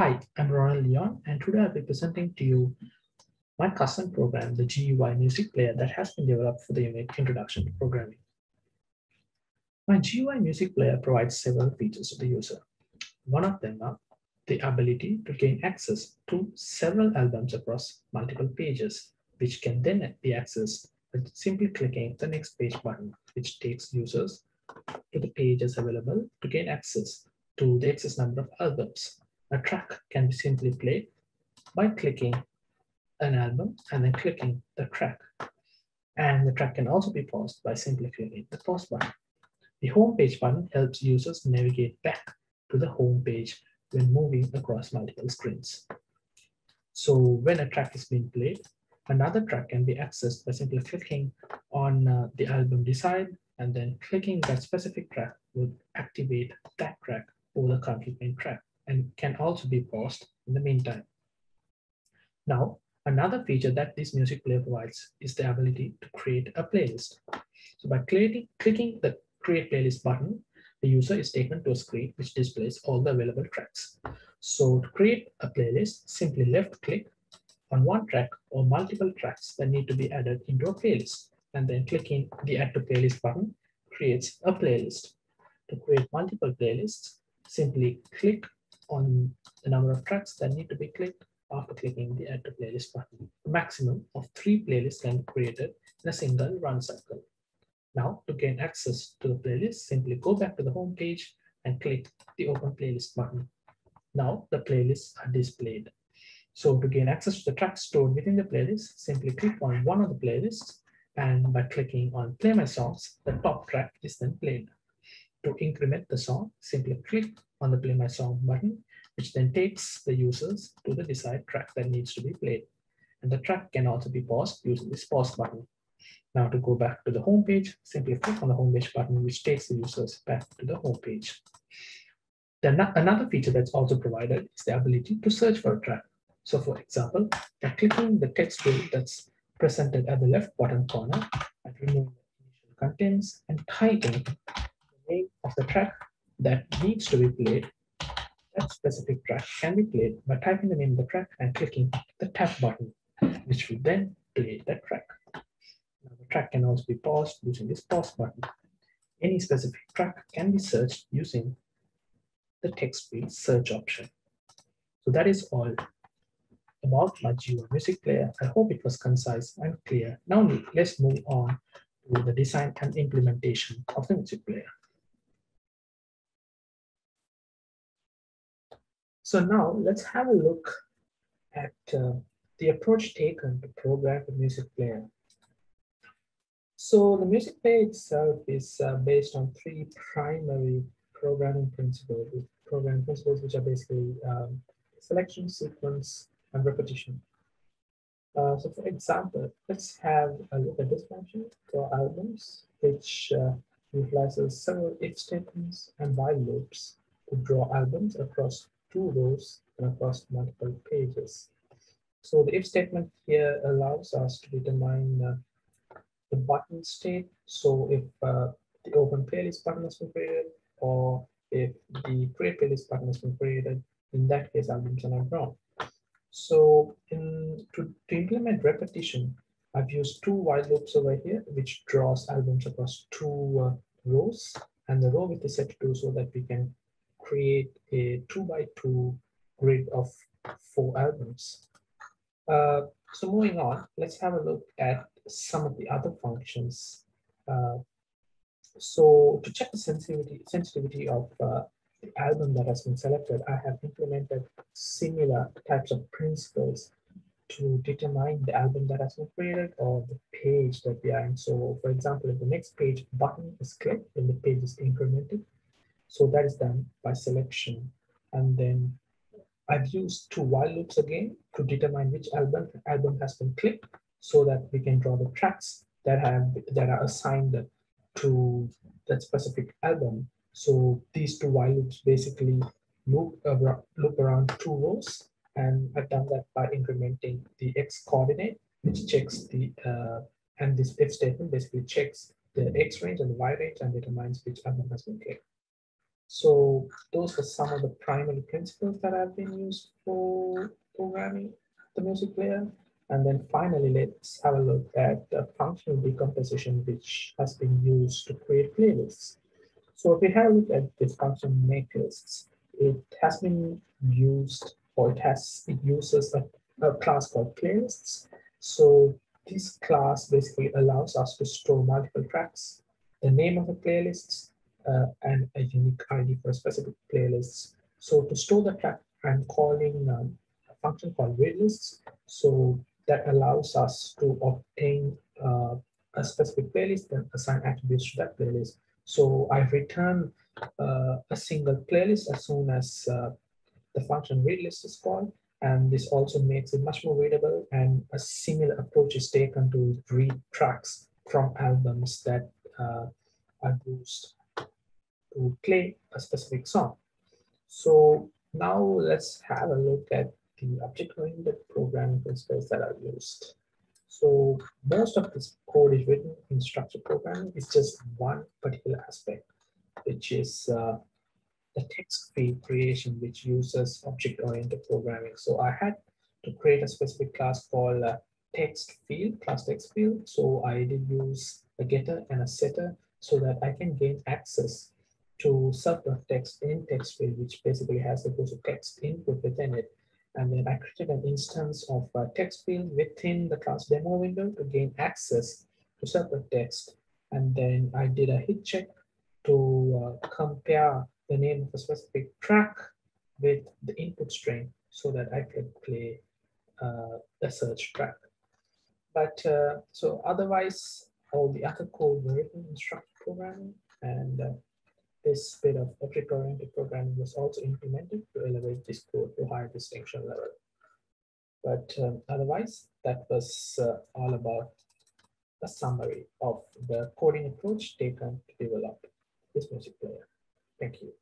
Hi, I'm Ronald Leon, and today I'll be presenting to you my custom program, the GUI music player that has been developed for the unit Introduction to Programming. My GUI music player provides several features to the user. One of them are the ability to gain access to several albums across multiple pages, which can then be accessed by simply clicking the next page button, which takes users to the pages available to gain access to the excess number of albums a track can be simply played by clicking an album and then clicking the track. And the track can also be paused by simply clicking the pause button. The home page button helps users navigate back to the home page when moving across multiple screens. So when a track is being played, another track can be accessed by simply clicking on uh, the album design and then clicking that specific track would activate that track over the currently playing track and can also be paused in the meantime. Now, another feature that this music player provides is the ability to create a playlist. So by clicking the create playlist button, the user is taken to a screen which displays all the available tracks. So to create a playlist, simply left click on one track or multiple tracks that need to be added into a playlist. And then clicking the add to playlist button creates a playlist. To create multiple playlists, simply click on the number of tracks that need to be clicked after clicking the add to playlist button. A maximum of three playlists can be created in a single run cycle. Now to gain access to the playlist, simply go back to the home page and click the open playlist button. Now the playlists are displayed. So to gain access to the tracks stored within the playlist, simply click on one of the playlists and by clicking on play my songs, the top track is then played. To increment the song, simply click on the play my song button, which then takes the users to the desired track that needs to be played. And the track can also be paused using this pause button. Now to go back to the home page, simply click on the home page button, which takes the users back to the home page. Then another feature that's also provided is the ability to search for a track. So for example, by clicking the text field that's presented at the left bottom corner and remove the initial contents and typing the name of the track that needs to be played, that specific track can be played by typing the name of the track and clicking the tap button, which will then play that track. Now, the track can also be paused using this pause button. Any specific track can be searched using the text field search option. So that is all about my GUI music player. I hope it was concise and clear. Now let's move on to the design and implementation of the music player. So now let's have a look at uh, the approach taken to program the music player. So the music player itself is uh, based on three primary programming principles, programming principles which are basically um, selection, sequence, and repetition. Uh, so for example, let's have a look at this function for albums, which uh, utilizes several if statements and while loops to draw albums across two rows and across multiple pages. So the if statement here allows us to determine uh, the button state. So if uh, the open playlist button has been created or if the create playlist button has been created, in that case, albums are not drawn. So in, to, to implement repetition, I've used two while loops over here, which draws albums across two uh, rows and the row with the set to so that we can create a two by two grid of four albums. Uh, so moving on, let's have a look at some of the other functions. Uh, so to check the sensitivity, sensitivity of uh, the album that has been selected, I have implemented similar types of principles to determine the album that has been created or the page that we are in. So for example, if the next page button is clicked, then the page is incremented. So that is done by selection. And then I've used two while loops again to determine which album album has been clicked so that we can draw the tracks that have that are assigned to that specific album. So these two while loops basically loop, around, loop around two rows and I've done that by incrementing the x coordinate, which checks the, uh, and this if statement basically checks the x range and the y range and determines which album has been clicked. So those are some of the primary principles that have been used for programming the music player. And then finally, let's have a look at the functional decomposition, which has been used to create playlists. So if we have a look at this function make lists, it has been used or it has it uses a, a class called playlists. So this class basically allows us to store multiple tracks, the name of the playlists, uh, and a unique ID for specific playlists. So to store the track, I'm calling um, a function called readlists. So that allows us to obtain uh, a specific playlist and assign attributes to that playlist. So I return uh, a single playlist as soon as uh, the function readlist is called. And this also makes it much more readable and a similar approach is taken to read tracks from albums that uh, are used to play a specific song. So now let's have a look at the object-oriented programming principles that are used. So most of this code is written in structured programming. It's just one particular aspect, which is uh, the text field creation, which uses object-oriented programming. So I had to create a specific class called uh, text field, class text field. So I did use a getter and a setter so that I can gain access to subtext text in text field, which basically has a bunch of text input within it. And then I created an instance of a text field within the class demo window to gain access to subtext text. And then I did a hit check to uh, compare the name of a specific track with the input string so that I could play uh, a search track. But uh, so otherwise, all the other code were written in structured programming and uh, this bit of object-oriented programming was also implemented to elevate this code to higher distinction level. But um, otherwise, that was uh, all about a summary of the coding approach taken to develop this music player. Thank you.